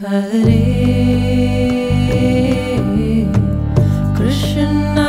Hare Krishna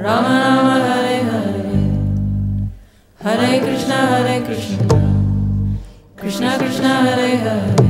Rama Rama Hare Hare. Hare Krishna Hare Krishna. Krishna Krishna Hare Hare